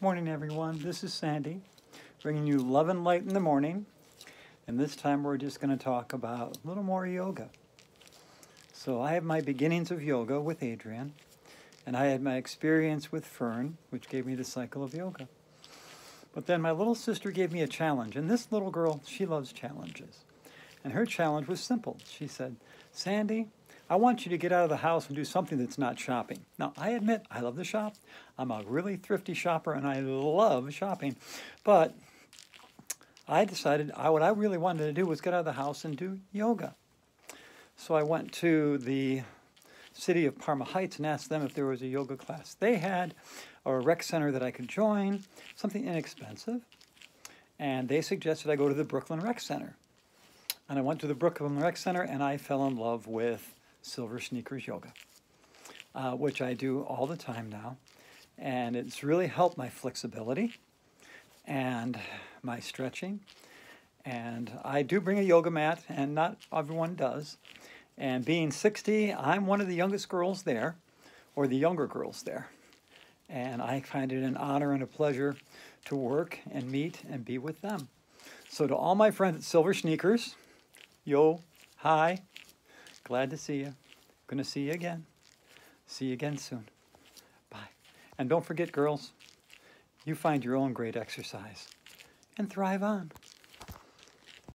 Morning, everyone. This is Sandy, bringing you love and light in the morning. And this time we're just going to talk about a little more yoga. So, I have my beginnings of yoga with Adriene, and I had my experience with Fern, which gave me the cycle of yoga. But then my little sister gave me a challenge, and this little girl, she loves challenges. And her challenge was simple. She said, Sandy, I want you to get out of the house and do something that's not shopping. Now, I admit I love to shop. I'm a really thrifty shopper and I love shopping. But I decided I, what I really wanted to do was get out of the house and do yoga. So I went to the city of Parma Heights and asked them if there was a yoga class they had or a rec center that I could join, something inexpensive. And they suggested I go to the Brooklyn Rec Center. And I went to the Brooklyn Rec Center and I fell in love with Silver Sneakers Yoga, uh, which I do all the time now. And it's really helped my flexibility and my stretching. And I do bring a yoga mat, and not everyone does. And being 60, I'm one of the youngest girls there, or the younger girls there. And I find it an honor and a pleasure to work and meet and be with them. So, to all my friends at Silver Sneakers, yo, hi, Glad to see you. Gonna see you again. See you again soon. Bye. And don't forget, girls, you find your own great exercise and thrive on.